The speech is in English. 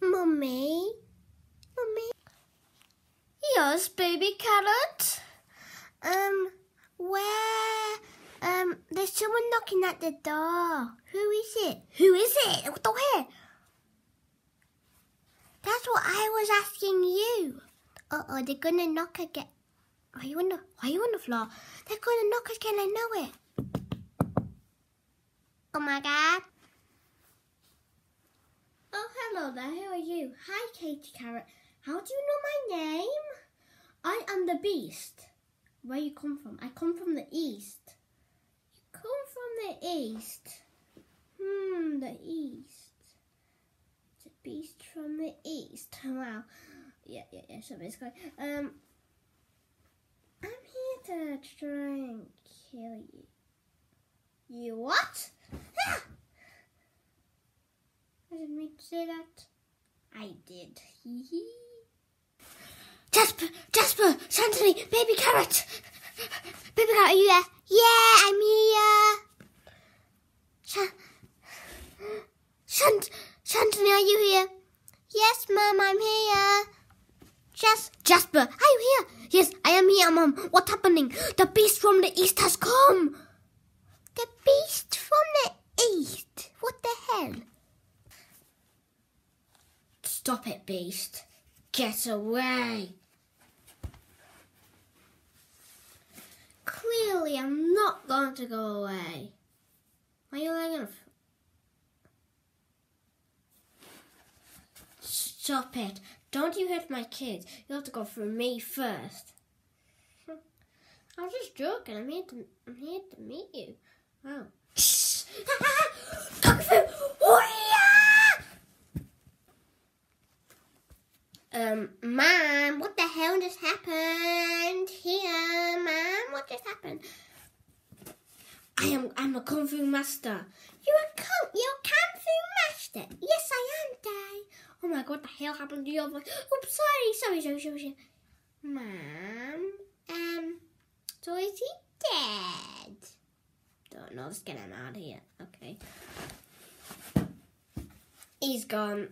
Mummy? Mummy? Yes, baby carrot? Um, where? Um, there's someone knocking at the door. Who is it? Who is it? What the hell? That's what I was asking you. Uh oh, they're gonna knock again. Are you on the Why are you on the floor? They're gonna knock again. I know it. Oh my god. Oh hello there. Who are Hi, Katie Carrot. How do you know my name? I am the Beast. Where you come from? I come from the east. You come from the east. Hmm, the east. The beast from the east. Wow. Yeah, yeah, yeah. So basically, um, I'm here to try and kill you. You what? Ah! I didn't mean to say that. I did. Hee hee. Jasper, Jasper, Santony, baby carrot. Baby carrot, are you there? Yeah, I'm here. Sha- Sant, Santony, are you here? Yes, Mum, I'm here. Jas- Jasper, are you here? Yes, I am here, Mum. What's happening? The beast from the east has come. The beast from the east? What the hell? Stop it, beast. Get away. Clearly, I'm not going to go away. Are you letting off? Stop it. Don't you hurt my kids. You have to go through me first. I was just joking. I'm here to, I'm here to meet you. Oh. Shh! Kung Fu! Warrior! Um, Mom, what the hell just happened here, Mom? What just happened? I am, I'm a kung fu master. You're a kung, you're a kung fu master. Yes, I am, Dad. Oh my God, what the hell happened to your voice? Oops, sorry, sorry, sorry, sorry, sorry. Mom, um, so is he dead? Don't know. Let's get him out of here. Okay. He's gone.